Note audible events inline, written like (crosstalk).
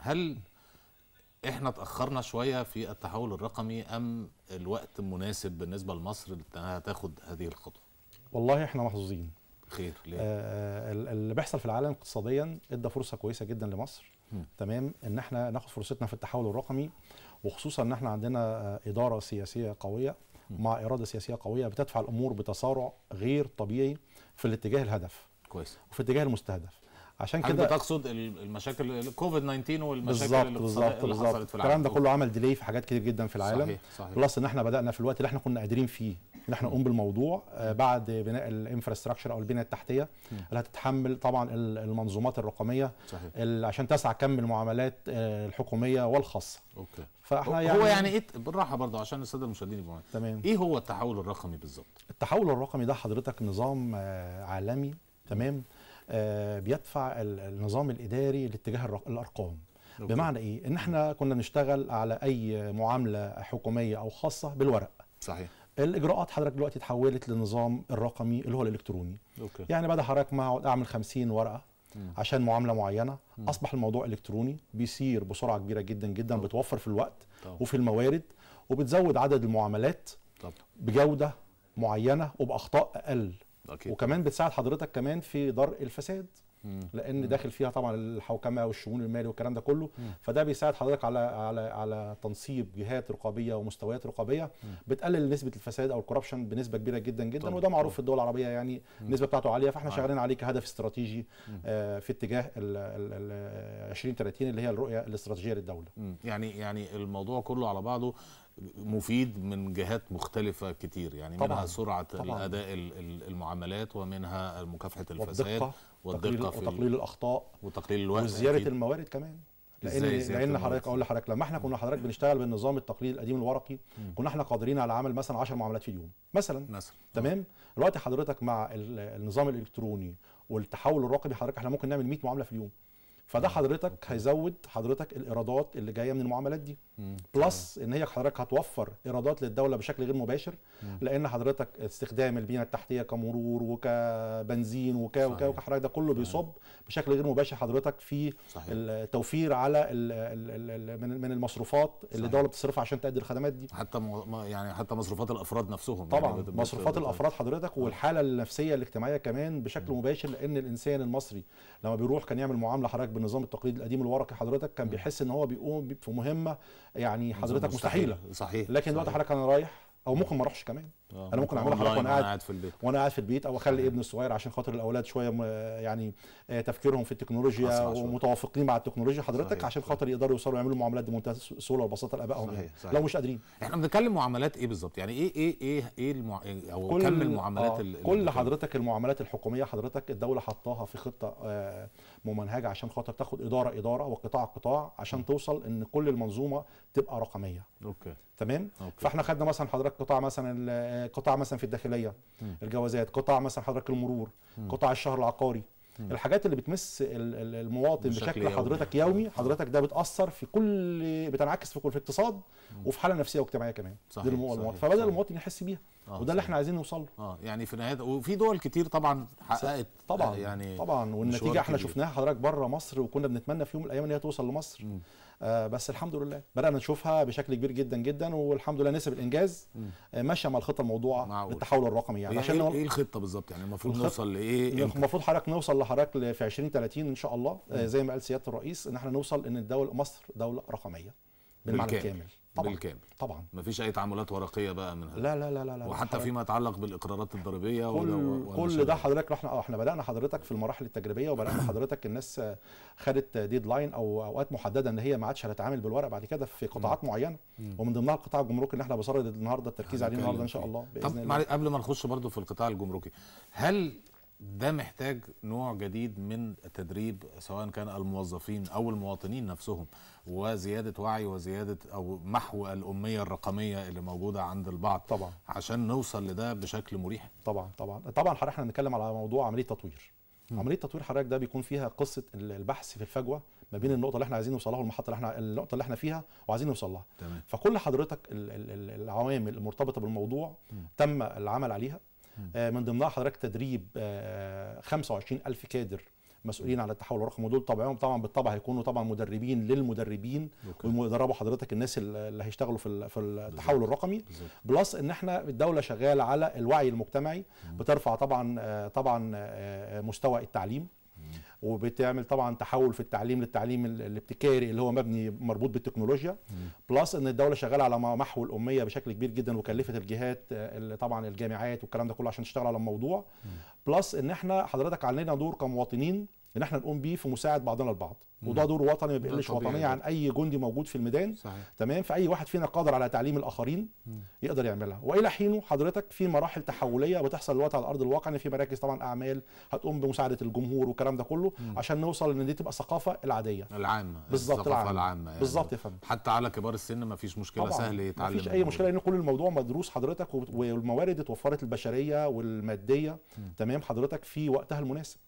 هل إحنا اتأخرنا شوية في التحول الرقمي أم الوقت مناسب بالنسبة لمصر إنها تاخد هذه الخطوة؟ والله إحنا محظوظين. خير ليه؟ آه، ال- اللي بيحصل في العالم اقتصاديا إدى فرصة كويسة جدا لمصر. مم. تمام؟ إن إحنا ناخد فرصتنا في التحول الرقمي وخصوصا إن إحنا عندنا آه، إدارة سياسية قوية مع إرادة سياسية قوية بتدفع الأمور بتسارع غير طبيعي في الاتجاه الهدف. كويس. وفي الاتجاه المستهدف. عشان كده بتقصد ال- المشاكل الكوفيد 19 والمشاكل بالظبط بالظبط اللي حصلت في العالم الكلام ده كله. عمل delay في حاجات كتير جدا في العالم. صحيح صحيح. plus إن إحنا بدأنا في الوقت اللي إحنا كنا قادرين فيه. إن إحنا نقوم بالموضوع آه، بعد بناء ال infrastructure أو البنية التحتية اللي هتتحمل طبعا ال- المنظومات الرقمية صحيح. عشان تسع كم المعاملات آه، الحكومية والخاصة. okay. فإحنا يعني يعني هو يعني إيه؟ بالراحة برضه عشان السادة المشاهدين يبقوا. تمام. إيه هو التحول الرقمي بالظبط؟ التحول الرقمي ده حضرتك نظام آه، عالمي تمام؟ بيدفع ال- النظام الإداري لاتجاه الأرقام. okay. بمعنى إيه؟ إن إحنا كنا نشتغل على أي معاملة حكومية أو خاصة بالورق. صحيح. الإجراءات حضرتك دلوقتي اتحولت للنظام الرقمي اللي هو الإلكتروني. okay. يعني بدل حضرتك ما أقعد أعمل 50 ورقة مم. عشان معاملة معينة أصبح الموضوع إلكتروني بيسير بسرعة كبيرة جدا جدا بتوفر في الوقت طبعا. وفي الموارد وبتزود عدد المعاملات طب. بجودة معينة وبأخطاء أقل. أكيد وكمان بتساعد حضرتك كمان في درء الفساد مم. لأن داخل فيها طبعا الحوكمة والشؤون المالي والكلام ده كله. فده بيساعد حضرتك على على على تنصيب جهات رقابية ومستويات رقابية. بتقلل نسبة الفساد أو الكوربشن بنسبة كبيرة جدا جدا طبعا. وده معروف في الدول العربية يعني النسبة بتاعته عالية. فإحنا. شغالين عليه كهدف استراتيجي آه، في اتجاه ال- 2030 اللي هي الرؤية الاستراتيجية للدولة. مم. يعني يعني الموضوع كله على بعضه مفيد من جهات مختلفة كتير يعني طبعاً. منها سرعة طبعاً. الأداء ال- ال- المعاملات ومنها مكافحة الفساد والدقة وتقليل, في وتقليل الأخطاء وتقليل الوقت وزيادة أكيد. الموارد كمان لأن لأن؟ حضرتك أقول لحضرتك لما إحنا كنا حضرتك بنشتغل بالنظام التقليدي القديم الورقي كنا إحنا قادرين على عمل مثلا 10 معاملات في اليوم مثلا مثلا تمام دلوقتي حضرتك مع ال- النظام الإلكتروني والتحول الرقمي حضرتك إحنا ممكن نعمل 100 معاملة في اليوم فده حضرتك هيزود حضرتك الإيرادات اللي جاية من المعاملات دي. مم. plus إن هي حضرتك هتوفر إيرادات للدولة بشكل غير مباشر لأن حضرتك استخدام البنية التحتية كمرور وكبنزين وك وك صحيح. وك حضرتك ده كله بيصب بشكل غير مباشر حضرتك في صحيح. التوفير على ال ال ال من من المصروفات اللي صحيح. الدولة بتصرفها عشان تأدي الخدمات دي. حتى م... يعني حتى مصروفات الأفراد نفسهم. طبعا يعني بت- بت- مصروفات الأفراد حضرتك والحالة النفسية الاجتماعية كمان بشكل مباشر لأن الإنسان المصري لما بيروح كان يعمل معاملة حضرتك بالنظام التقليدي القديم الورقي حضرتك كان بيحس إن هو بيقوم في مهمة يعني حضرتك مستحيلة. صحيح. لكن دلوقتي حضرتك أنا رايح أو ممكن ما أروحش كمان. آه، أنا ممكن أعملها حضرتك وأنا قاعد- في البيت. وأنا قاعد في البيت أو أخلي ابني الصغير عشان خاطر الأولاد شوية يعني آه، تفكيرهم في التكنولوجيا. ومتوافقين مع التكنولوجيا حضرتك صحيح، عشان. خاطر يقدروا يوصلوا يعملوا المعاملات دي بمنتهى السهولة والبساطه لأبائهم يعني. لو مش قادرين. إحنا بنتكلم معاملات إيه بالظبط؟ يعني إيه إيه إيه إيه المع... أو كم المعاملات آه اللي كل حضرتك المعاملات الحكومية حضرتك الدولة حطاها في خطة آه ممنهجة عشان خاطر تاخد إدارة إدارة وقطاع قطاع عشان توصل إن كل المنظومة تبقى رقمية. okay. تمام؟ okay. فإحنا خدنا مثلا حضرتك قطاع مثلا قطاع مثلا في الداخلية الجوازات قطاع مثلا حضرتك المرور قطاع الشهر العقاري. الحاجات اللي بتمس ال- ال- المواطن بشكل يومي. حضرتك يومي حضرتك ده بتأثر في كل بتنعكس في كل في اقتصاد وفي حالة نفسية واجتماعية كمان. صحيح، دي المواطن. فبدا صحيح. المواطن يحس بيها. آه، وده اللي. إحنا عايزين نوصل له آه يعني في نهايه وفي دول كتير طبعا حققت طبعا آه، يعني طبعا والنتيجة إحنا. شفناها حضرتك بره مصر وكنا بنتمنى في يوم من الأيام إن هي توصل لمصر. آه بس الحمد لله بدأنا نشوفها بشكل كبير جدا جدا والحمد لله نسب الإنجاز آه ماشية مع الخطة الموضوع معقول. للتحول الرقمي يعني هي عشان إيه, إيه الخطة بالظبط يعني المفروض نوصل لإيه؟ المفروض حضرتك نوصل لحضرتك في 2030 إن شاء الله آه زي ما قال سيادة الرئيس إن إحنا نوصل إن الدولة مصر دولة رقمية بالمعنى. الكامل طبعا بالكامل. طبعا. مفيش أي تعاملات ورقية بقى من هذا. لا لا لا لا, لا وحتى حضرتك فيما يتعلق بالإقرارات الضريبية كل كل ده. حضرتك إحنا آه إحنا بدأنا حضرتك في المراحل التجريبية وبدأنا (coughs) حضرتك الناس آه، خدت ديدلاين أو أوقات محددة إن هي ما عادش هتتعامل بالورق بعد كده في قطاعات معينة. ومن ضمنها القطاع الجمركي اللي إحنا بصدد النهارده التركيز عليه النهارده إن شاء الله طب باذن الله. معلش قبل ما نخش برضو في القطاع الجمركي هل ده محتاج نوع جديد من التدريب سواء كان الموظفين أو المواطنين نفسهم وزيادة وعي وزيادة أو محو الأمية الرقمية اللي موجودة عند البعض طبعا. عشان نوصل لده بشكل مريح. طبعا طبعا. طبعا حضرتك إحنا بنتكلم على موضوع عملية تطوير. عملية تطوير حضرتك ده بيكون فيها قصة ال- البحث في الفجوة ما بين النقطة اللي إحنا عايزين نوصلها والمحطة اللي إحنا النقطة اللي إحنا فيها وعايزين نوصل لها تمام. فكل حضرتك ال- ال- ال- العوامل المرتبطة بالموضوع تم العمل عليها. من ضمنها حضرتك تدريب آه، 25 ألف كادر مسؤولين عن التحول الرقمي. ودول طبعهم طبعا بالطبع هيكونوا طبعا مدربين للمدربين. ويدربوا حضرتك الناس اللي هيشتغلوا في في التحول الرقمي. plus إن إحنا الدولة شغالة على الوعي المجتمعي بترفع طبعا آه، طبعا آه، مستوى التعليم. وبتعمل طبعا تحول في التعليم للتعليم ال- الابتكاري اللي هو مبني مربوط بالتكنولوجيا. plus إن الدولة شغالة على محو الأمية بشكل كبير جدا وكلفت الجهات آه، اللي طبعا الجامعات والكلام ده كله عشان تشتغل على الموضوع. بلس إن إحنا حضرتك علينا دور كمواطنين ان إحنا نقوم بيه في مساعد بعضنا البعض وده دور وطني ما بيقلش وطنية. عن أي جندي موجود في الميدان. صحيح. تمام؟ فأي واحد فينا قادر على تعليم الآخرين يقدر يعملها. وإلى حينه حضرتك في مراحل تحولية بتحصل دلوقتي على ارض الواقع إن في مراكز طبعا أعمال هتقوم بمساعدة الجمهور والكلام ده كله عشان نوصل إن دي تبقى الثقافه العادية. العامة بالظبط الثقافة العامة. العامة يعني. بالظبط يا فندم. حتى على كبار السن ما فيش مشكلة طبعا. سهل يتعلم مفيش أي مشكلة لأن كل الموضوع مدروس حضرتك والموارد اتوفرت البشرية والمادية. تمام؟ حضرتك في وقتها المناسب.